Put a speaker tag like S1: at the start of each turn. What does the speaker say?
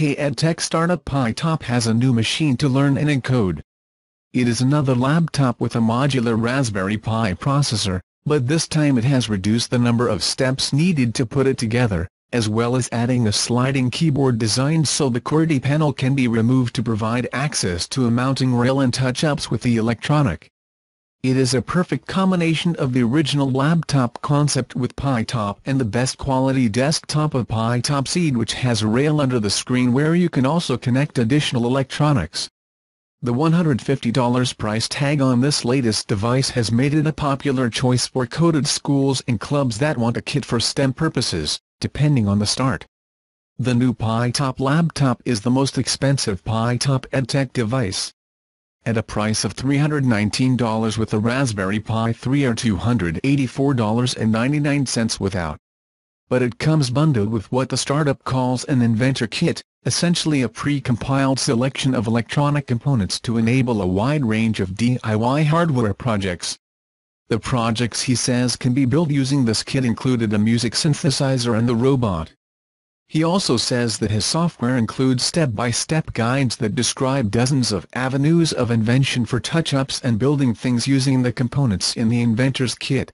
S1: UK edtech startup PiTop has a new machine to learn and encode. It is another laptop with a modular Raspberry Pi processor, but this time it has reduced the number of steps needed to put it together, as well as adding a sliding keyboard designed so the QWERTY panel can be removed to provide access to a mounting rail and touch-ups with the electronic. It is a perfect combination of the original laptop concept with PiTop and the best quality desktop of PiTop Ceed which has a rail under the screen where you can also connect additional electronics. The $150 price tag on this latest device has made it a popular choice for coded schools and clubs that want a kit for STEM purposes depending on the start. The new PiTop laptop is the most expensive PiTop EdTech device. At a price of $319 with a Raspberry Pi 3 or $284.99 without. But it comes bundled with what the startup calls an inventor kit, essentially a pre-compiled selection of electronic components to enable a wide range of DIY hardware projects. The projects he says can be built using this kit included a music synthesizer and the robot. He also says that his software includes step-by-step -step guides that describe dozens of avenues of invention for touch-ups and building things using the components in the inventor's kit.